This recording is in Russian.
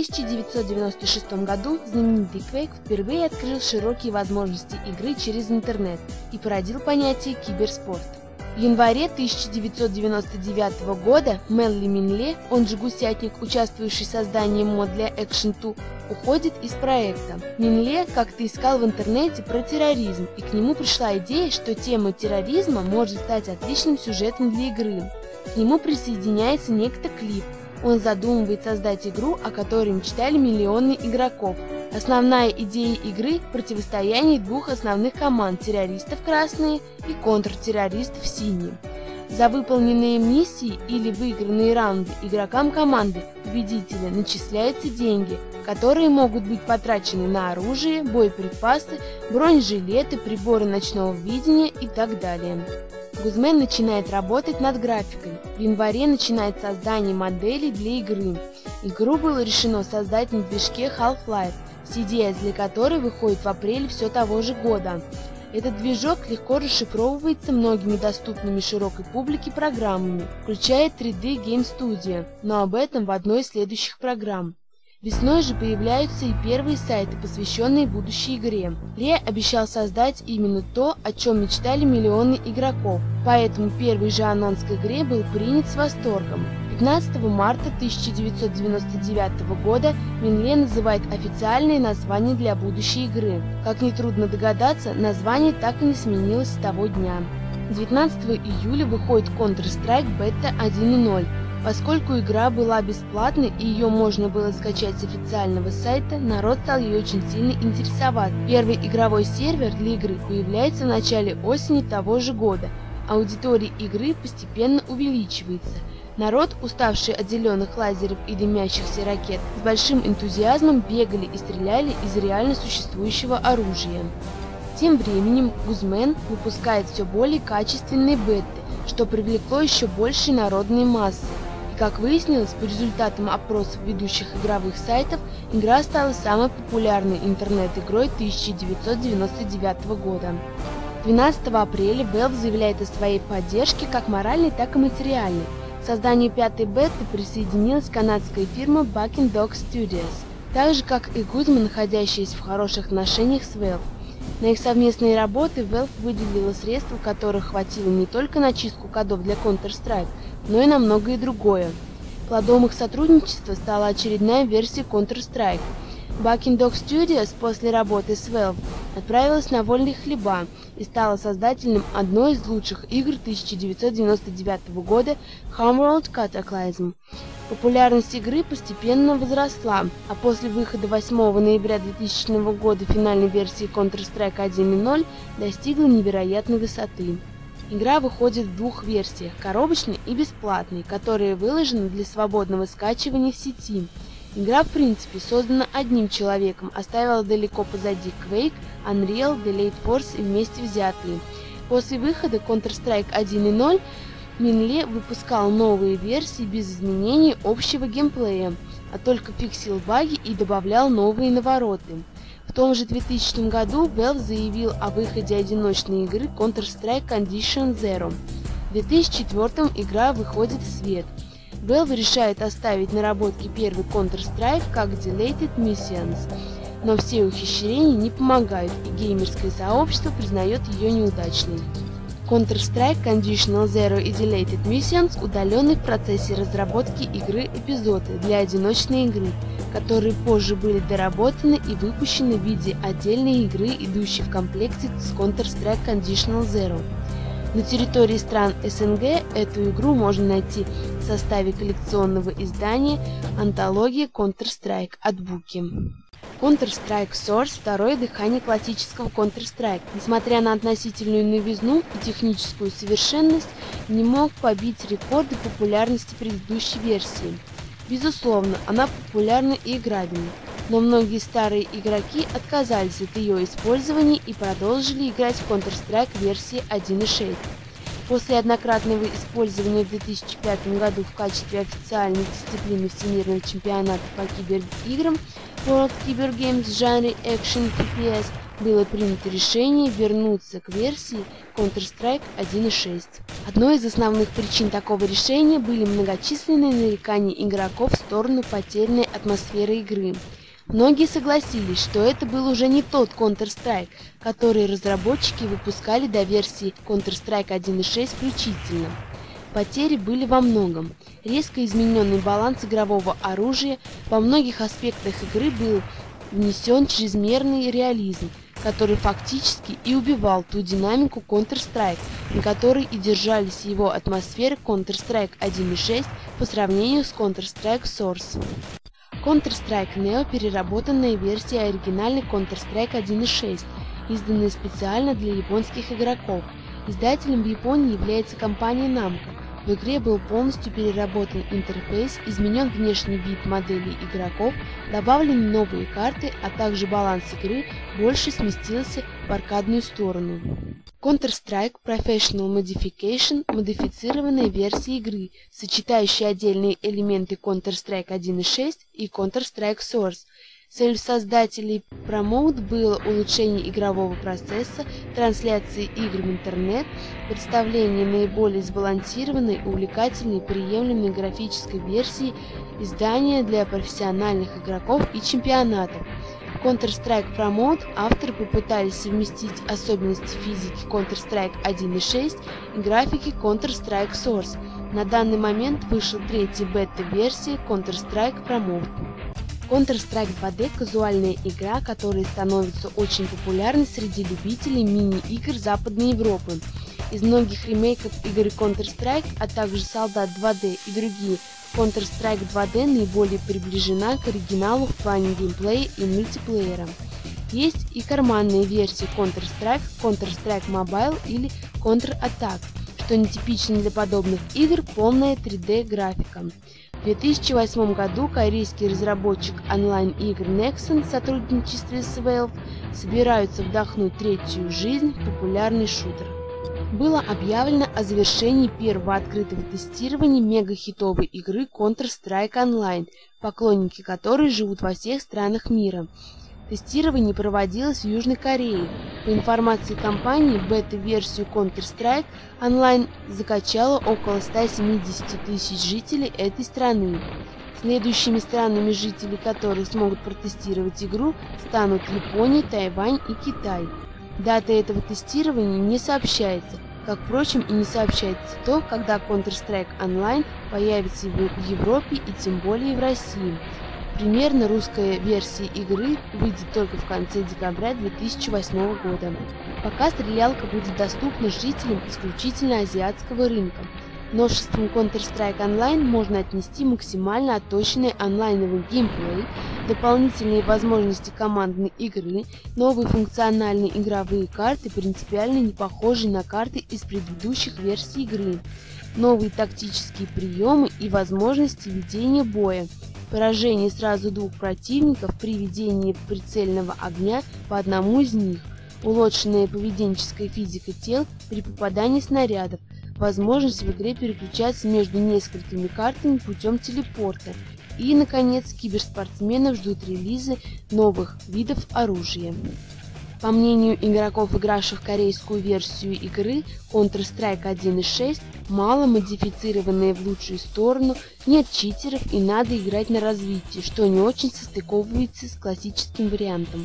1996 году знаменитый Quake впервые открыл широкие возможности игры через интернет и породил понятие киберспорт. В январе 1999 года Мелли Минле, он же Гусятник, участвующий в создании мод для Action 2, уходит из проекта. Минле как-то искал в интернете про терроризм, и к нему пришла идея, что тема терроризма может стать отличным сюжетом для игры. К нему присоединяется некто Клип. Он задумывает создать игру, о которой мечтали миллионы игроков. Основная идея игры – противостояние двух основных команд – террористов красные и контртеррористов синие. За выполненные миссии или выигранные раунды игрокам команды победителя начисляются деньги, которые могут быть потрачены на оружие, боеприпасы, бронежилеты, приборы ночного видения и так далее. Гузмен начинает работать над графикой. В январе начинает создание моделей для игры. Игру было решено создать на движке Half-Life, CDS для которой выходит в апреле все того же года. Этот движок легко расшифровывается многими доступными широкой публике программами, включая 3D Game Studio, но об этом в одной из следующих программ. Весной же появляются и первые сайты, посвященные будущей игре. Ле обещал создать именно то, о чем мечтали миллионы игроков, поэтому первый же анонс к игре был принят с восторгом. 15 марта 1999 года Минле называет официальное название для будущей игры. Как нетрудно догадаться, название так и не сменилось с того дня. 19 июля выходит Counter-Strike Beta 1.0. Поскольку игра была бесплатной и ее можно было скачать с официального сайта, народ стал ее очень сильно интересовать. Первый игровой сервер для игры появляется в начале осени того же года. Аудитория игры постепенно увеличивается – Народ, уставший от зеленых лазеров и дымящихся ракет, с большим энтузиазмом бегали и стреляли из реально существующего оружия. Тем временем Гузмен выпускает все более качественные беты, что привлекло еще большие народные массы. Как выяснилось по результатам опросов ведущих игровых сайтов, игра стала самой популярной интернет-игрой 1999 года. 12 апреля Valve заявляет о своей поддержке как моральной, так и материальной, к созданию пятой беты присоединилась канадская фирма Bucking Dog Studios, так же как и Гузман, находящаяся в хороших отношениях с Valve. На их совместные работы Valve выделила средства, которых хватило не только на чистку кодов для Counter-Strike, но и на многое другое. Плодом их сотрудничества стала очередная версия Counter-Strike. Bucking Dog Studios после работы с Valve отправилась на вольные хлеба и стала создателем одной из лучших игр 1999 года Homeworld Cataclysm. Популярность игры постепенно возросла, а после выхода 8 ноября 2000 года финальной версии Counter-Strike 1.0 достигла невероятной высоты. Игра выходит в двух версиях – коробочной и бесплатной, которые выложены для свободного скачивания в сети – Игра, в принципе, создана одним человеком, оставила далеко позади Quake, Unreal, Delayed Force и вместе взятые. После выхода Counter-Strike 1.0 Минле выпускал новые версии без изменений общего геймплея, а только фиксил баги и добавлял новые навороты. В том же 2000 году Valve заявил о выходе одиночной игры Counter-Strike Condition Zero. В 2004 игра выходит в свет – Valve решает оставить наработки первый Counter-Strike как Deleted Missions, но все ухищрения не помогают, и геймерское сообщество признает ее неудачной. Counter-Strike Conditional Zero и Deleted Missions удалены в процессе разработки игры эпизоды для одиночной игры, которые позже были доработаны и выпущены в виде отдельной игры, идущей в комплекте с Counter-Strike Conditional Zero. На территории стран СНГ эту игру можно найти в составе коллекционного издания «Антология Counter-Strike» от Буки. Counter-Strike Source – второе дыхание классического Counter-Strike. Несмотря на относительную новизну и техническую совершенность, не мог побить рекорды популярности предыдущей версии. Безусловно, она популярна и играбельна но многие старые игроки отказались от ее использования и продолжили играть в Counter-Strike версии 1.6. После однократного использования в 2005 году в качестве официальной дисциплины Всемирного чемпионата по кибериграм World Cyber Games в жанре Action TPS было принято решение вернуться к версии Counter-Strike 1.6. Одной из основных причин такого решения были многочисленные нарекания игроков в сторону потерянной атмосферы игры. Многие согласились, что это был уже не тот Counter-Strike, который разработчики выпускали до версии Counter-Strike 1.6 включительно. Потери были во многом. Резко измененный баланс игрового оружия во многих аспектах игры был внесен чрезмерный реализм, который фактически и убивал ту динамику Counter-Strike, на которой и держались его атмосферы Counter-Strike 1.6 по сравнению с Counter-Strike Source. Counter-Strike Neo – переработанная версия оригинальной Counter-Strike 1.6, изданная специально для японских игроков. Издателем в Японии является компания Namco. В игре был полностью переработан интерфейс, изменен внешний вид моделей игроков, добавлены новые карты, а также баланс игры больше сместился в аркадную сторону. Counter-Strike Professional Modification – модифицированная версия игры, сочетающая отдельные элементы Counter-Strike 1.6 и Counter-Strike Source. Целью создателей Promote было улучшение игрового процесса, трансляции игр в интернет, представление наиболее сбалансированной, увлекательной приемлемой графической версии издания для профессиональных игроков и чемпионатов. Counter-Strike Promote авторы попытались совместить особенности физики Counter-Strike 1.6 и графики Counter-Strike Source. На данный момент вышел третья бета-версия Counter-Strike Promote. Counter-Strike 2D – казуальная игра, которая становится очень популярной среди любителей мини-игр Западной Европы. Из многих ремейков игры Counter-Strike, а также Солдат 2D и другие Counter-Strike 2D наиболее приближена к оригиналу в плане геймплея и мультиплеера. Есть и карманные версии Counter-Strike, Counter-Strike Mobile или Counter-Attack, что нетипично для подобных игр полная 3D графика. В 2008 году корейский разработчик онлайн-игр Nexon в сотрудничестве с Valve собираются вдохнуть третью жизнь в популярный шутер было объявлено о завершении первого открытого тестирования мега-хитовой игры Counter-Strike Online, поклонники которой живут во всех странах мира. Тестирование проводилось в Южной Корее. По информации компании, бета-версию Counter-Strike Online закачало около 170 тысяч жителей этой страны. Следующими странами, жители которых смогут протестировать игру, станут Япония, Тайвань и Китай. Дата этого тестирования не сообщается, как, впрочем, и не сообщается то, когда Counter-Strike Online появится в Европе и тем более в России. Примерно русская версия игры выйдет только в конце декабря 2008 года. Пока стрелялка будет доступна жителям исключительно азиатского рынка. Новшеством Counter-Strike Online можно отнести максимально отточенный онлайновый геймплей, дополнительные возможности командной игры, новые функциональные игровые карты, принципиально не похожие на карты из предыдущих версий игры, новые тактические приемы и возможности ведения боя, поражение сразу двух противников при ведении прицельного огня по одному из них, улучшенная поведенческая физика тел при попадании снарядов, возможность в игре переключаться между несколькими картами путем телепорта. И, наконец, киберспортсменов ждут релизы новых видов оружия. По мнению игроков, игравших корейскую версию игры Counter-Strike 1.6, мало модифицированная в лучшую сторону, нет читеров и надо играть на развитие, что не очень состыковывается с классическим вариантом.